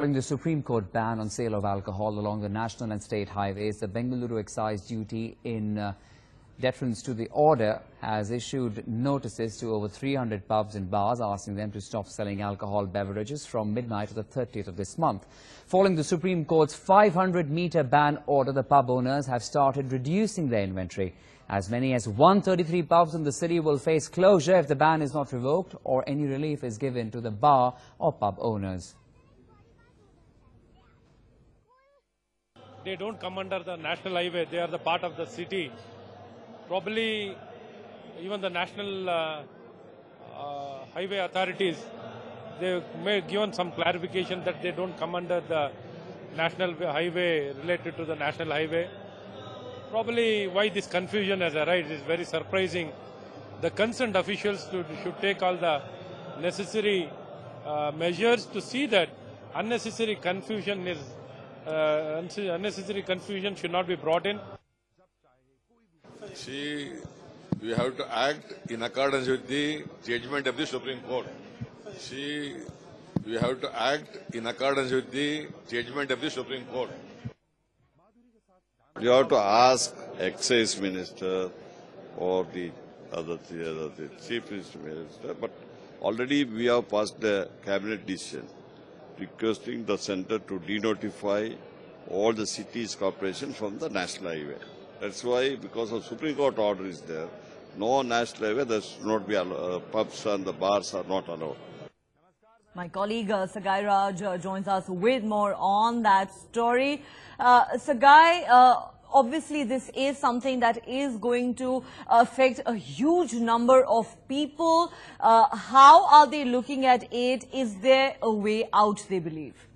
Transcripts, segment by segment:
Following the Supreme Court ban on sale of alcohol along the national and state highways, the Bengaluru excise duty in uh, deference to the order has issued notices to over 300 pubs and bars asking them to stop selling alcohol beverages from midnight to the 30th of this month. Following the Supreme Court's 500-meter ban order, the pub owners have started reducing their inventory. As many as 133 pubs in the city will face closure if the ban is not revoked or any relief is given to the bar or pub owners. They don't come under the national highway, they are the part of the city. Probably even the national uh, uh, highway authorities, they may given some clarification that they don't come under the national highway related to the national highway. Probably why this confusion has arisen is very surprising. The concerned officials should, should take all the necessary uh, measures to see that unnecessary confusion is uh, unnecessary confusion should not be brought in. See, we have to act in accordance with the judgment of the Supreme Court. See, we have to act in accordance with the judgment of the Supreme Court. You have to ask excise minister or the other the, other, the chief minister, but already we have passed the cabinet decision requesting the center to denotify all the cities corporations from the national highway. That's why, because of Supreme Court order is there, no national highway, there should not be, uh, pubs and the bars are not allowed. My colleague uh, Sagai Raj uh, joins us with more on that story. Uh, Sagai, uh, obviously this is something that is going to affect a huge number of people. Uh, how are they looking at it? Is there a way out, they believe?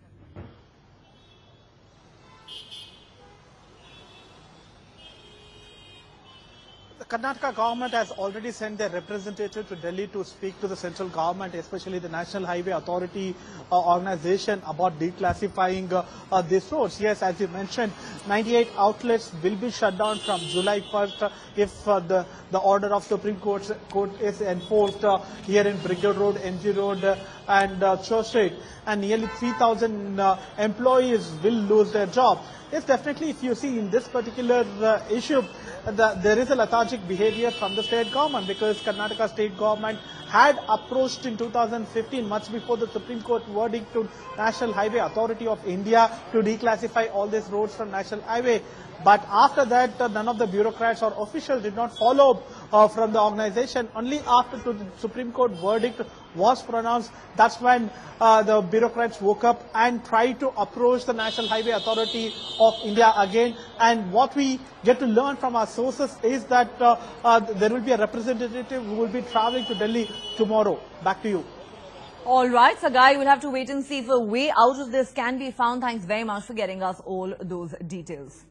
The Karnataka government has already sent their representative to Delhi to speak to the central government, especially the National Highway Authority uh, organization about declassifying uh, uh, these roads. Yes, as you mentioned, 98 outlets will be shut down from July 1st uh, if uh, the, the order of Supreme Court, court is enforced uh, here in Brigade Road, MG Road and uh, Church Street. And nearly 3,000 employees will lose their job. Yes, definitely if you see in this particular issue, the, there is a lethargic behavior from the state government because Karnataka state government had approached in 2015, much before the Supreme Court verdict to National Highway Authority of India to declassify all these roads from National Highway. But after that, uh, none of the bureaucrats or officials did not follow uh, from the organization. Only after the Supreme Court verdict was pronounced, that's when uh, the bureaucrats woke up and tried to approach the National Highway Authority of India again. And what we get to learn from our sources is that uh, uh, there will be a representative who will be traveling to Delhi tomorrow. Back to you. All right, Sagai, we'll have to wait and see if a way out of this can be found. Thanks very much for getting us all those details.